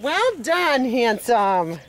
Well done, handsome!